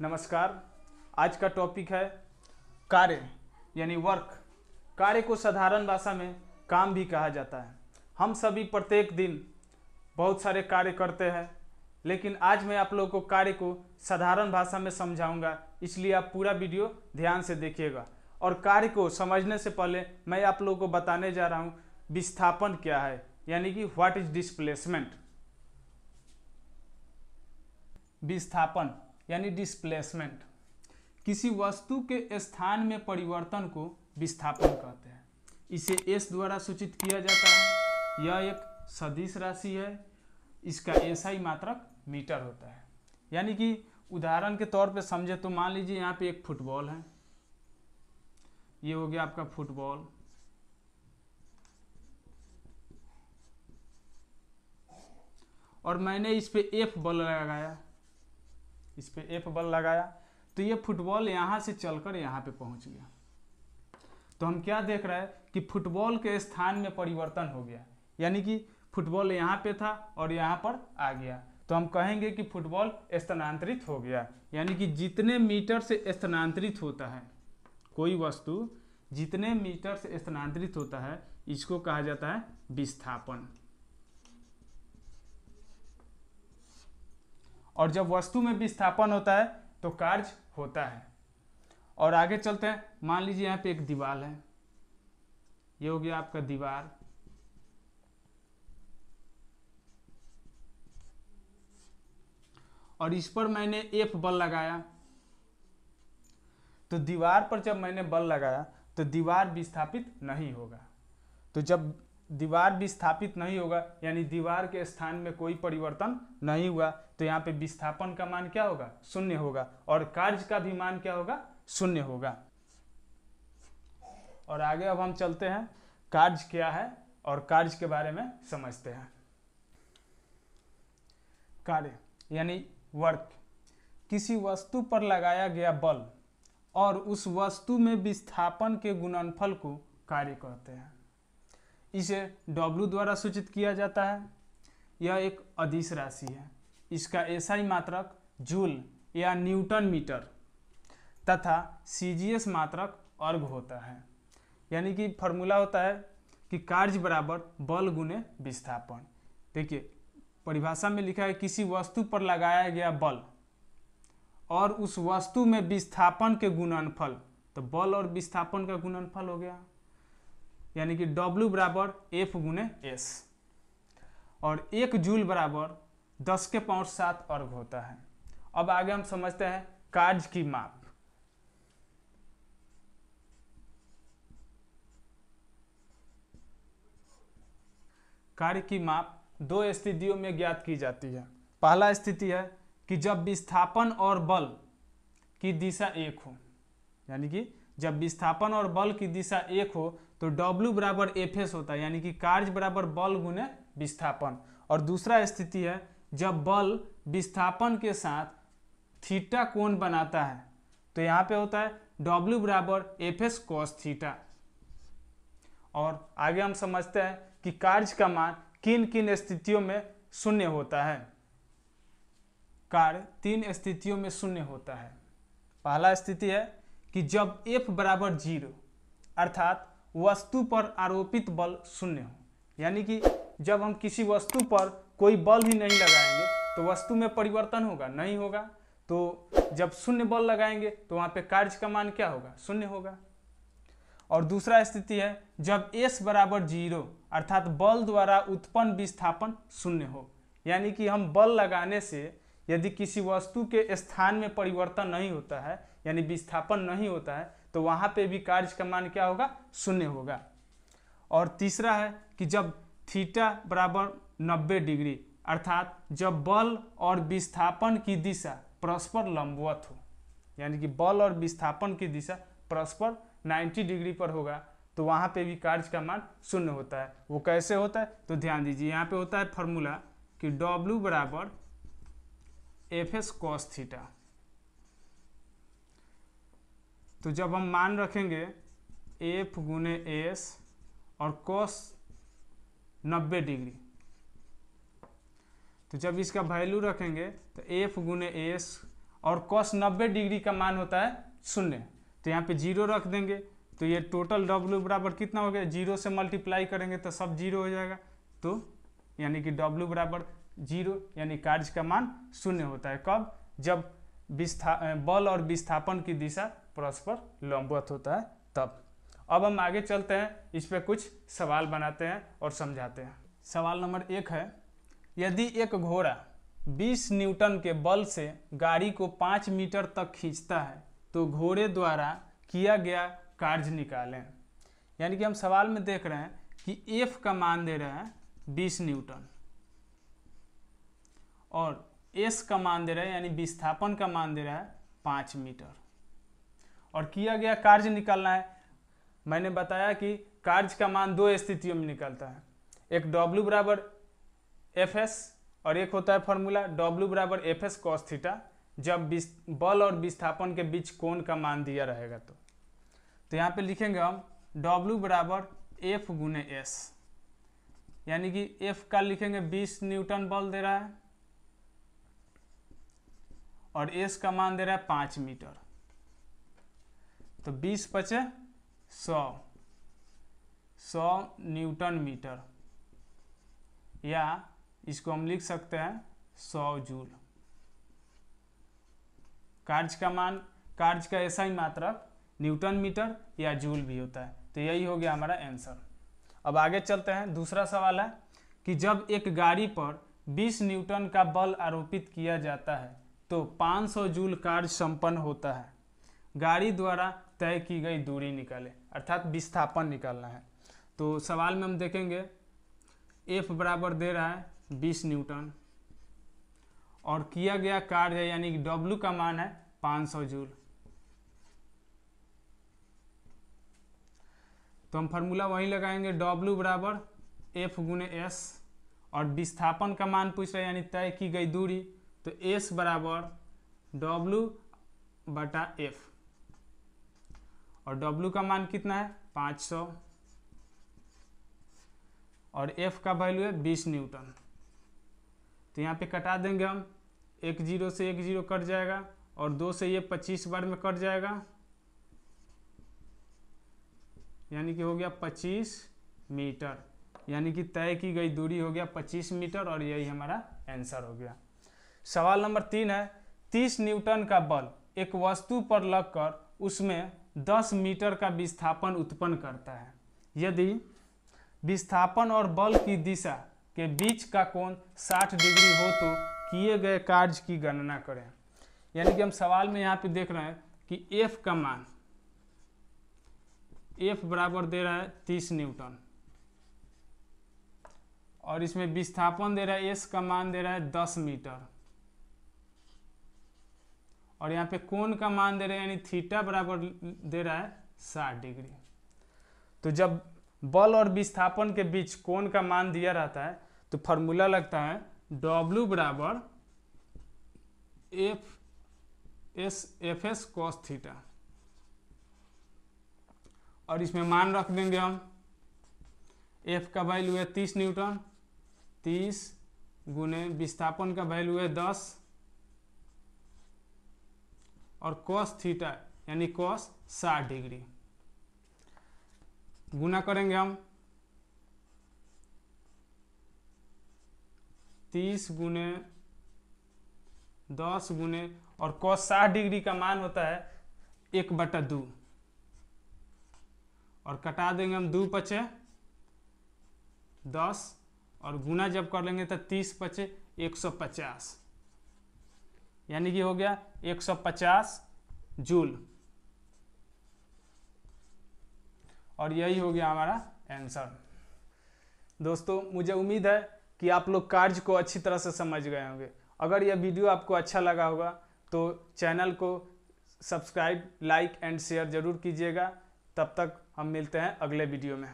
नमस्कार, आज का टॉपिक है कार्य, यानी वर्क कार्य को साधारण भाषा में काम भी कहा जाता है। हम सभी प्रत्येक दिन बहुत सारे कार्य करते हैं, लेकिन आज मैं आप लोगों को कार्य को साधारण भाषा में समझाऊँगा, इसलिए आप पूरा वीडियो ध्यान से देखिएगा। और कार्य को समझने से पहले मैं आप लोगों को बताने जा रहा हूँ, विस्थापन क्या है, यानी कि व्हाट इज़ डिस्प्लेसमेंट विस्थापन। यानी डिस्प्लेसमेंट किसी वस्तु के स्थान में परिवर्तन को विस्थापन कहते हैं। इसे एस द्वारा सूचित किया जाता है। यह एक सदिश राशि है। इसका एसआई मात्रक मीटर होता है। यानी कि उदाहरण के तौर पे समझे तो मान लीजिए यहाँ पे एक फुटबॉल है। ये हो गया आपका फुटबॉल। और मैंने इस पे एफ़ बल लगाया। इस पर एफ़ बल लगाया। तो ये फुटबॉल यहाँ से चलकर यहाँ पे पहुँच गया। तो हम क्या देख रहे हैं कि फुटबॉल के स्थान में परिवर्तन हो गया। यानी कि फुटबॉल यहाँ पे था और यहाँ पर आ गया। तो हम कहेंगे कि फुटबॉल स्थानांतरित हो गया। यानी कि जितने मीटर से स्थानांतरित होता है, कोई वस्तु जितने मीटर से स्थानांतरित होता है, इसको कहा जाता है विस्थापन। और जब वस्तु में विस्थापन होता है तो कार्य होता है। और आगे चलते हैं। मान लीजिए यहाँ पे एक दीवार है। ये हो गया आपका दीवार। और इस पर मैंने एफ़ बल लगाया। तो दीवार पर जब मैंने बल लगाया तो दीवार विस्थापित नहीं होगा। तो जब दीवार विस्थापित नहीं होगा, यानी दीवार के स्थान में कोई परिवर्तन नहीं हुआ तो यहाँ पे विस्थापन का मान क्या होगा? शून्य होगा। और कार्य का भी मान क्या होगा? शून्य होगा। और आगे अब हम चलते हैं। कार्य क्या है और कार्य के बारे में समझते हैं। कार्य, यानी वर्क। किसी वस्तु पर लगाया गया बल और उस वस्तु में विस्थापन के गुणनफल को कार्य कहते हैं। इसे W द्वारा सूचित किया जाता है। यह एक अदिश राशि है। इसका एसआई मात्रक जूल या न्यूटन मीटर तथा सीजीएस मात्रक अर्घ होता है। यानी कि फॉर्मूला होता है कि कार्य बराबर बल गुने विस्थापन। देखिए, परिभाषा में लिखा है किसी वस्तु पर लगाया गया बल और उस वस्तु में विस्थापन के गुणनफल तो बल और विस्थापन का गुणनफल हो गया। यानी कि W बराबर एफ़ गुने एस और एक जूल बराबर दस के पाउंड सात अर्घ होता है। अब आगे हम समझते हैं कार्य की माप। कार्य की माप दो स्थितियों में ज्ञात की जाती है। पहला स्थिति है कि जब विस्थापन और बल की दिशा एक हो, यानी कि जब विस्थापन और बल की दिशा एक हो तो W बराबर एफ़ होता है, यानी कि कार्य बराबर बल गुने विस्थापन। और दूसरा स्थिति है जब बल विस्थापन के साथ थीटा कोण बनाता है तो यहाँ पे होता है W बराबर एफ़ एस कॉस थीटा। और आगे हम समझते हैं कि कार्य का मान किन किन स्थितियों में शून्य होता है। कार्य तीन स्थितियों में शून्य होता है। पहला स्थिति है कि जब F बराबर ज़ीरो, अर्थात वस्तु पर आरोपित बल शून्य हो, यानी कि जब हम किसी वस्तु पर कोई बल ही नहीं लगाएँगे तो वस्तु में परिवर्तन होगा, नहीं होगा। तो जब शून्य बल लगाएँगे तो वहाँ पे कार्य का मान क्या होगा? शून्य होगा। और दूसरा स्थिति है, जब S बराबर ज़ीरो, अर्थात बल द्वारा उत्पन्न विस्थापन शून्य हो, यानी कि हम बल लगाने से यदि किसी वस्तु के स्थान में परिवर्तन नहीं होता है, यानी विस्थापन नहीं होता है तो वहाँ पे भी कार्य का मान क्या होगा? शून्य होगा। और तीसरा है कि जब थीटा बराबर 90 डिग्री, अर्थात जब बल और विस्थापन की दिशा परस्पर लंबवत हो, यानी कि बल और विस्थापन की दिशा परस्पर 90 डिग्री पर होगा तो वहाँ पे भी कार्य का मान शून्य होता है। वो कैसे होता है? तो ध्यान दीजिए, यहाँ पे होता है फॉर्मूला कि W बराबर एफ़ एस कॉस थीटा तो जब हम मान रखेंगे एफ़ गुने एस और कॉस 90 डिग्री तो जब इसका वैल्यू रखेंगे तो एफ़ गुने एस और कॉस 90 डिग्री का मान होता है शून्य। तो यहाँ पे ज़ीरो रख देंगे तो ये टोटल डब्ल्यू बराबर कितना हो गया? ज़ीरो से मल्टीप्लाई करेंगे तो सब ज़ीरो हो जाएगा। तो यानी कि डब्ल्यू बराबर ज़ीरो, यानी कार्य का मान शून्य होता है। कब? जब विस्था बल और विस्थापन की दिशा परस्पर लंबवत होता है, तब। अब हम आगे चलते हैं, इस पर कुछ सवाल बनाते हैं और समझाते हैं। सवाल नंबर एक है यदि एक घोड़ा 20 न्यूटन के बल से गाड़ी को 5 मीटर तक खींचता है तो घोड़े द्वारा किया गया कार्य निकालें। यानी कि हम सवाल में देख रहे हैं कि एफ़ का मान दे रहे हैं 20 न्यूटन। और एस का मान दे रहा है, यानी विस्थापन का मान दे रहा है पाँच मीटर। और किया गया कार्य निकालना है। मैंने बताया कि कार्य का मान दो स्थितियों में निकलता है। एक डब्ल्यू बराबर एफ़ एस और एक होता है फॉर्मूला डब्ल्यू बराबर एफ़ एस कॉस थीटा जब बल और विस्थापन के बीच कोण का मान दिया रहेगा तो। तो यहाँ पे लिखेंगे हम डब्ल्यू बराबर एफ़ गुने एस यानी कि एफ़ का लिखेंगे 20 न्यूटन बल दे रहा है और एस का मान दे रहा है पाँच मीटर। तो 20 पचे सौ सौ न्यूटन मीटर। या इसको हम लिख सकते हैं सौ जूल। कार्य का मान कार्य का ऐसा ही मात्रक न्यूटन मीटर या जूल भी होता है। तो यही हो गया हमारा आंसर। अब आगे चलते हैं, दूसरा सवाल है कि जब एक गाड़ी पर 20 न्यूटन का बल आरोपित किया जाता है तो 500 जूल कार्य संपन्न होता है। गाड़ी द्वारा तय की गई दूरी निकाले, अर्थात विस्थापन निकालना है। तो सवाल में हम देखेंगे एफ़ बराबर दे रहा है 20 न्यूटन। और किया गया कार्य यानी कि डब्ल्यू का मान है 500 जूल। तो हम फार्मूला वही लगाएँगे डब्ल्यू बराबर एफ़ गुने एस और विस्थापन का मान पूछ रहे यानी तय की गई दूरी तो एस बराबर डब्ल्यू बटा एफ़ और डब्ल्यू का मान कितना है? 500 और एफ़ का वैल्यू है 20 न्यूटन। तो यहाँ पे कटा देंगे हम। एक ज़ीरो से एक ज़ीरो कट जाएगा और दो से ये पच्चीस बार में कट जाएगा। यानी कि हो गया पच्चीस मीटर। यानी कि तय की गई दूरी हो गया पच्चीस मीटर और यही हमारा आंसर हो गया। सवाल नंबर तीन है, तीस न्यूटन का बल एक वस्तु पर लगकर उसमें दस मीटर का विस्थापन उत्पन्न करता है। यदि विस्थापन और बल की दिशा के बीच का कोण 60 डिग्री हो तो किए गए कार्य की गणना करें। यानी कि हम सवाल में यहाँ पे देख रहे हैं कि एफ़ का मान एफ़ बराबर दे रहा है 30 न्यूटन। और इसमें विस्थापन दे रहा है एस का मान दे रहा है 10 मीटर। और यहाँ पे कोण का मान दे रहे हैं, यानी थीटा बराबर दे रहा है 60 डिग्री। तो जब बल और विस्थापन के बीच कोण का मान दिया रहता है तो फॉर्मूला लगता है डब्ल्यू बराबर F S F S cos theta और इसमें मान रख देंगे हम। एफ़ का वैल्यू है तीस न्यूटन, तीस गुने विस्थापन का वैल्यू है दस। और कॉस थीटा यानी कॉस साठ डिग्री। गुना करेंगे हम। तीस गुने दस गुने और कॉस साठ डिग्री का मान होता है एक बटा दो। और कटा देंगे हम दो पचे दस और गुना जब कर लेंगे तो तीस पचे एक सौ पचास। यानी कि हो गया एक सौ पचास जूल। और यही हो गया हमारा आंसर। दोस्तों, मुझे उम्मीद है कि आप लोग कार्य को अच्छी तरह से समझ गए होंगे। अगर यह वीडियो आपको अच्छा लगा होगा तो चैनल को सब्सक्राइब, लाइक एंड शेयर ज़रूर कीजिएगा। तब तक हम मिलते हैं अगले वीडियो में।